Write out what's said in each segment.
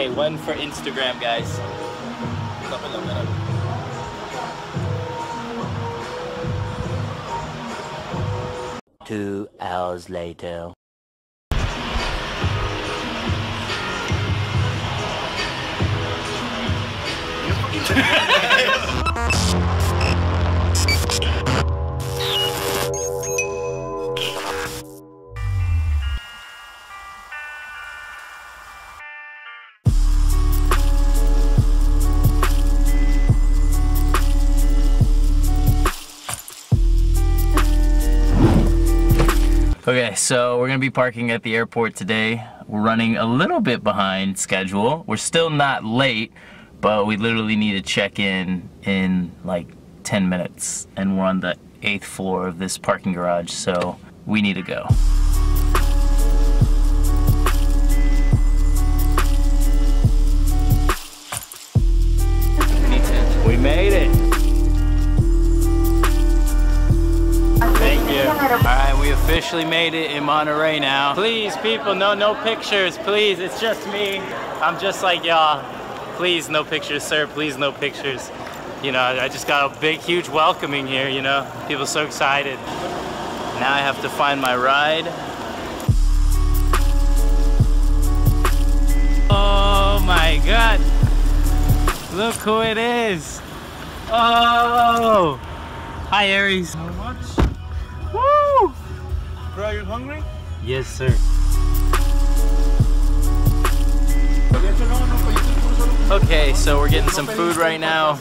Okay, one for Instagram, guys. Two hours later. so we're gonna be parking at the airport today. We're running a little bit behind schedule. We're still not late, but we literally need to check in in like 10 minutes. And we're on the eighth floor of this parking garage, so we need to go. We made it. Thank you. Officially made it in Monterrey now. Please, people, no, no pictures, please. It's just me. I'm just like y'all. Please, no pictures, sir. Please, no pictures. You know, I just got a big, huge welcoming here. You know, people so excited. Now I have to find my ride. Oh my God! Look who it is. Oh! Hi, Aries. How much? Woo! Bro, are you hungry? Yes, sir. Okay, so we're getting some food right now,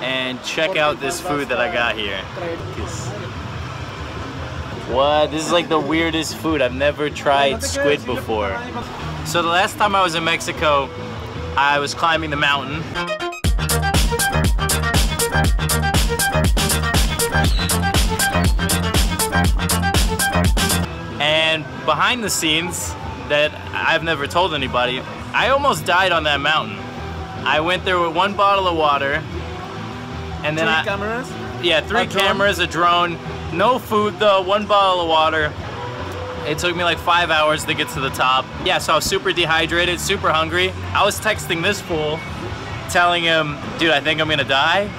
and check out this food that I got here. What? This is like the weirdest food. I've never tried squid before. So the last time I was in Mexico, I was climbing the mountain. And behind the scenes that I've never told anybody, I almost died on that mountain. I went there with one bottle of water, and then Three I cameras? yeah three A drone? cameras, a drone, no food though, one bottle of water. It took me like five hours to get to the top. Yeah, so I was super dehydrated, super hungry. I was texting this fool, telling him, dude, I think I'm gonna die.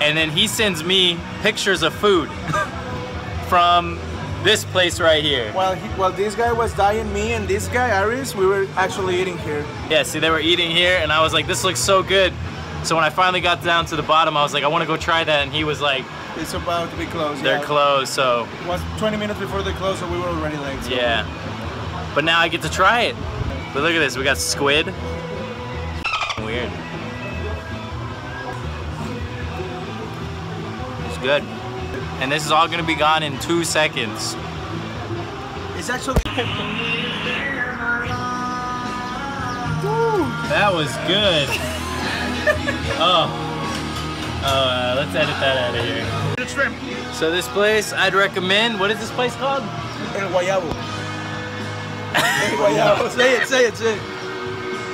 And then he sends me pictures of food from this place right here. While, he, while this guy was dying, me and this guy, Aris, we were actually eating here. Yeah, see, they were eating here, and I was like, this looks so good. So when I finally got down to the bottom, I was like, I want to go try that, and he was like, It's about to be closed. they're yeah. closed, so It was 20 minutes before they closed, so we were already late. so- yeah. But now I get to try it. But look at this, we got squid. Weird. It's good. And this is all gonna be gone in two seconds. It's actually. That was good. oh. Oh, uh, let's edit that out of here. So this place, I'd recommend. What is this place called? El Guayabo. El Guayabo. say it, say it, say it.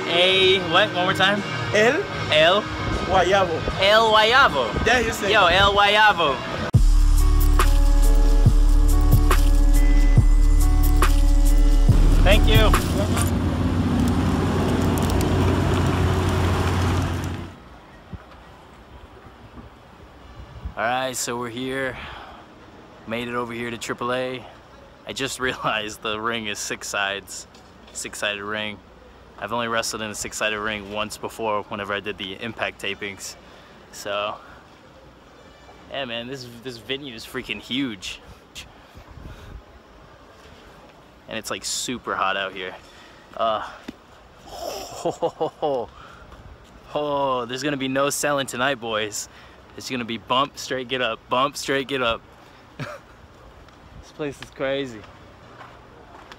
A what? One more time. El El Guayabo. El Guayabo. Yeah, you say Yo, El Guayabo. Thank you. All right, so we're here. Made it over here to AAA. I just realized the ring is six sides, six-sided ring. I've only wrestled in a six-sided ring once before whenever I did the impact tapings. So, yeah, man, this this venue is freaking huge. And it's like super hot out here. Uh, oh, oh, there's gonna be no selling tonight, boys. It's gonna be bump, straight, get up, bump, straight, get up. this place is crazy.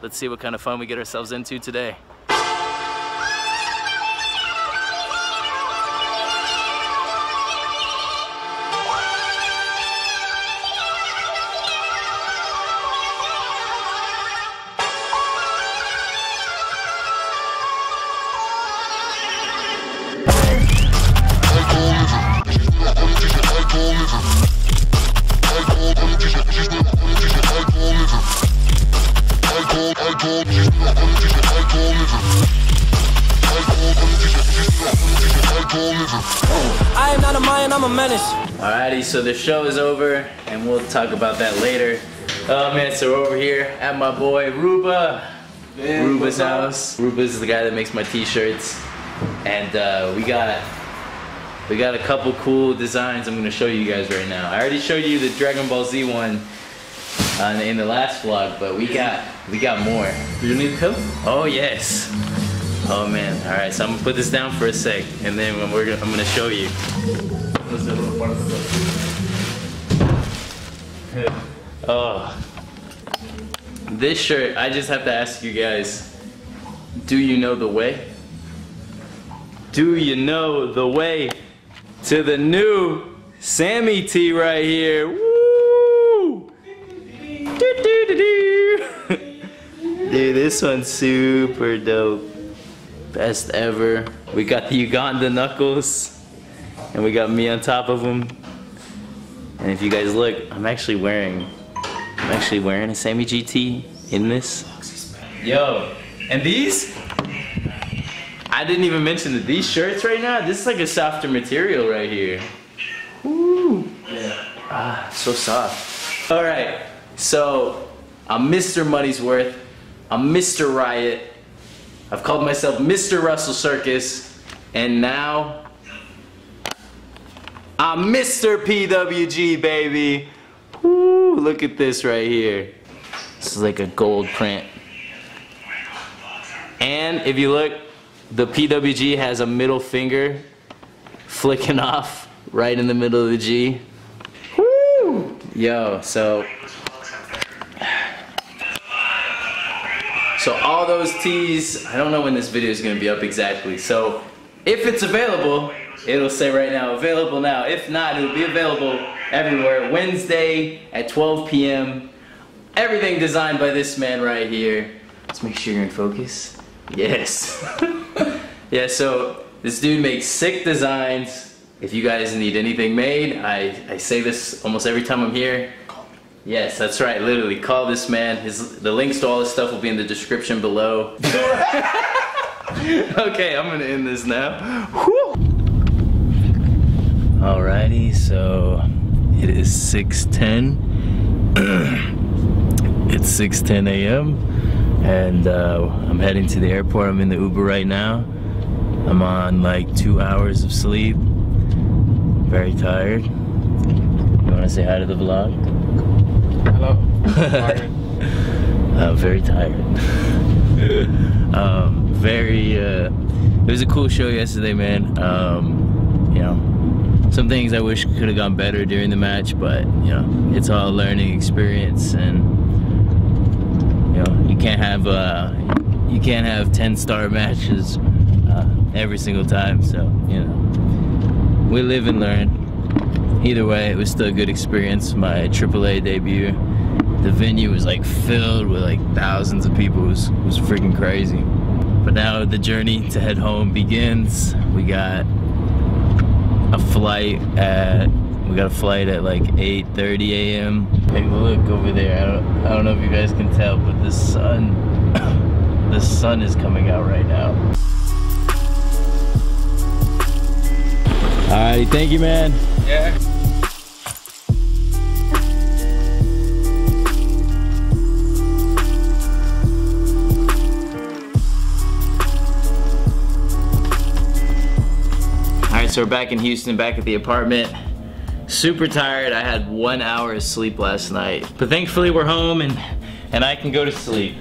Let's see what kind of fun we get ourselves into today. I I am not a Mayan, I'm a menace. Alrighty, so the show is over, and we'll talk about that later. Oh man, so we're over here at my boy Ruba. Ruba's house. Ruba's is the guy that makes my t-shirts. And uh, we got we got a couple cool designs I'm gonna show you guys right now. I already showed you the Dragon Ball Z one uh, in the last vlog, but we got we got more. Do you need help? Oh yes. Oh man. All right, so I'm gonna put this down for a sec, and then when we're gonna, I'm gonna show you. Oh. This shirt, I just have to ask you guys, do you know the way? Do you know the way to the new Sammy T right here? Woo! Do-do-do-do. Dude, this one's super dope. Best ever. We got the Uganda knuckles, and we got me on top of them. And if you guys look, I'm actually wearing, I'm actually wearing a Sammy GT in this. Yo, and these? I didn't even mention that these shirts right now, this is like a softer material right here. Woo. Yeah. Ah, so soft. All right, so I'm Mr. Money's Worth. I'm Mr. Riot. I've called myself Mr. Wrestle Circus. And now I'm Mr. PWG, baby. Woo, look at this right here. This is like a gold print. And if you look, the PWG has a middle finger flicking off right in the middle of the G. Woo! Yo, so So all those tees, I don't know when this video is gonna be up exactly. So if it's available, it'll say right now, available now. If not, it'll be available everywhere. Wednesday at 12 p.m. Everything designed by this man right here. Let's make sure you're in focus. Yes. yeah, so this dude makes sick designs. If you guys need anything made, I, I say this almost every time I'm here. Yes, that's right. Literally, call this man. His the links to all this stuff will be in the description below. okay, I'm gonna end this now. Whew. Alrighty, so it is 6:10. it's 6:10 a.m. and uh, I'm heading to the airport. I'm in the Uber right now. I'm on like two hours of sleep. Very tired. You want to say hi to the vlog? Hello. I'm very tired. um, very, uh, it was a cool show yesterday, man. Um, you know, some things I wish could have gone better during the match, but, you know, it's all a learning experience and, you know, you can't have, uh, you can't have 10 star matches, uh, every single time, so, you know, we live and learn. Either way, it was still a good experience. My AAA debut. The venue was like filled with like thousands of people. It was, it was freaking crazy. But now the journey to head home begins. We got a flight at we got a flight at like 8:30 a.m. Take a look over there. I don't, I don't know if you guys can tell, but the sun the sun is coming out right now. Alrighty, thank you, man. Yeah. All right, so we're back in Houston, back at the apartment. Super tired. I had one hour of sleep last night, but thankfully we're home and and I can go to sleep.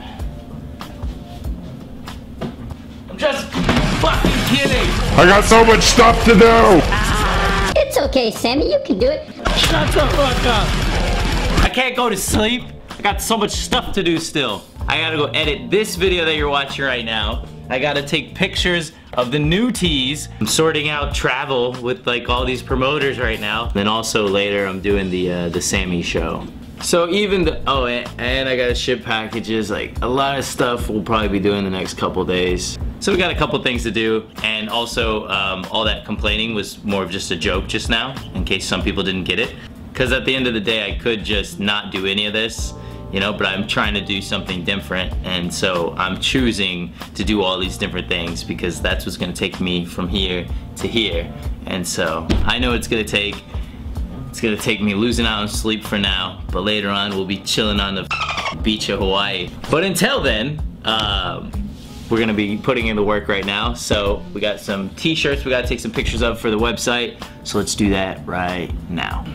I got so much stuff to do. It's okay, Sammy. You can do it. Shut the fuck up. I can't go to sleep. I got so much stuff to do still. I gotta go edit this video that you're watching right now. I gotta take pictures of the new tees. I'm sorting out travel with like all these promoters right now. Then also later I'm doing the uh, the Sammy show. So even the, oh, and, and I gotta ship packages, like a lot of stuff we'll probably be doing the next couple days. So we got a couple things to do, and also um, all that complaining was more of just a joke just now, in case some people didn't get it. Because at the end of the day, I could just not do any of this you know, but I'm trying to do something different. And so I'm choosing to do all these different things because that's what's gonna take me from here to here. And so I know it's gonna take it's gonna take me losing out on sleep for now, but later on we'll be chilling on the beach of Hawaii. But until then, um, we're gonna be putting in the work right now. So we got some t-shirts we gotta take some pictures of for the website. So let's do that right now.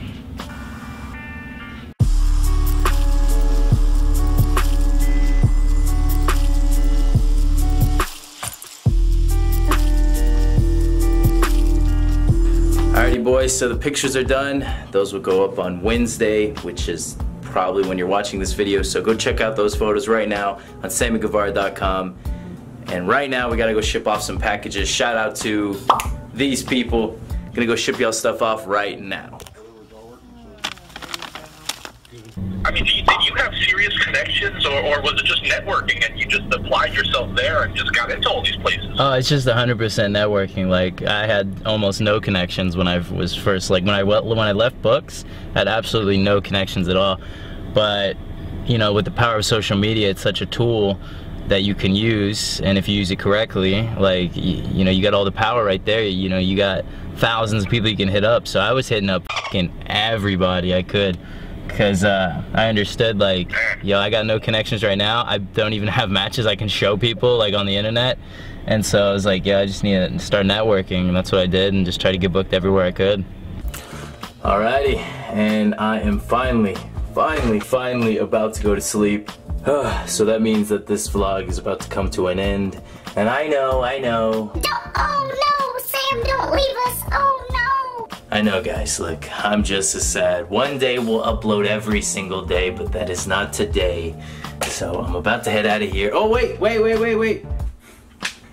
Alrighty boys, so the pictures are done. Those will go up on Wednesday, which is probably when you're watching this video. So go check out those photos right now on sammyguevara.com. And right now we gotta go ship off some packages. Shout out to these people. Gonna go ship y'all stuff off right now. I mean, do you, did you have serious connections, or, or was it just networking and you just applied yourself there and just got into all these places? Oh, it's just 100% networking. Like I had almost no connections when I was first like when I when I left books, I had absolutely no connections at all. But you know, with the power of social media, it's such a tool that you can use and if you use it correctly, like you, you know, you got all the power right there. You know, you got thousands of people you can hit up. So I was hitting up fucking everybody I could because uh, I understood like, yo, I got no connections right now. I don't even have matches I can show people like on the internet. And so I was like, yeah, I just need to start networking, and that's what I did, and just try to get booked everywhere I could. Alrighty, and I am finally, finally, finally about to go to sleep. So that means that this vlog is about to come to an end. And I know, I know, Don't, oh no, Sam, don't leave us. Oh no. I know guys, look, I'm just as sad. One day we'll upload every single day, but that is not today. So I'm about to head out of here. Oh wait, wait, wait, wait, wait.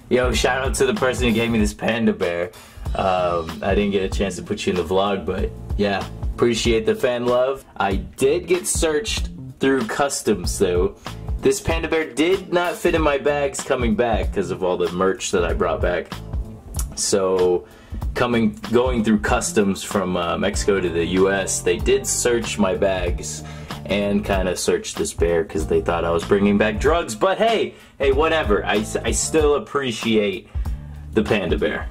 Yo, shout out to the person who gave me this panda bear. Um, I didn't get a chance to put you in the vlog, but yeah, appreciate the fan love. I did get searched through customs though. This panda bear did not fit in my bags coming back because of all the merch that I brought back. So coming going through customs from uh, Mexico to the US, they did search my bags and kind of search this bear because they thought I was bringing back drugs. But hey, hey, whatever. I, I still appreciate the panda bear.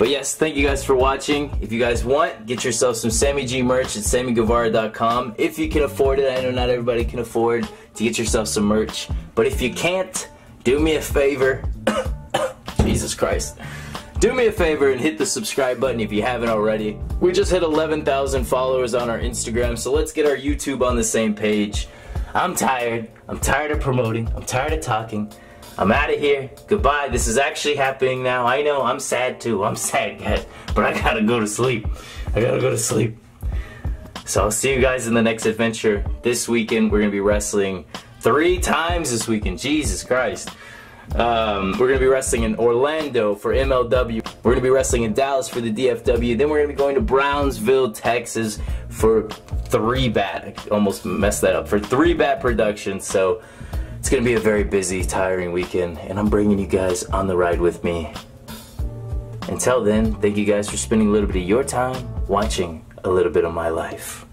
But yes, thank you guys for watching. If you guys want, get yourself some Sammy G merch at SammyGuevara.com. If you can afford it, I know not everybody can afford to get yourself some merch. But if you can't, do me a favor. Jesus Christ. Do me a favor and hit the subscribe button if you haven't already. We just hit 11,000 followers on our Instagram, so let's get our YouTube on the same page. I'm tired. I'm tired of promoting. I'm tired of talking. I'm out of here. Goodbye. This is actually happening now. I know. I'm sad too. I'm sad, guys. But I gotta go to sleep. I gotta go to sleep. So I'll see you guys in the next adventure. This weekend, we're gonna be wrestling three times this weekend. Jesus Christ. Um, we're gonna be wrestling in Orlando for MLW. We're gonna be wrestling in Dallas for the DFW. Then we're gonna be going to Brownsville, Texas for three bat. I almost messed that up for three bat productions. So it's gonna be a very busy, tiring weekend, and I'm bringing you guys on the ride with me. Until then, thank you guys for spending a little bit of your time watching a little bit of my life.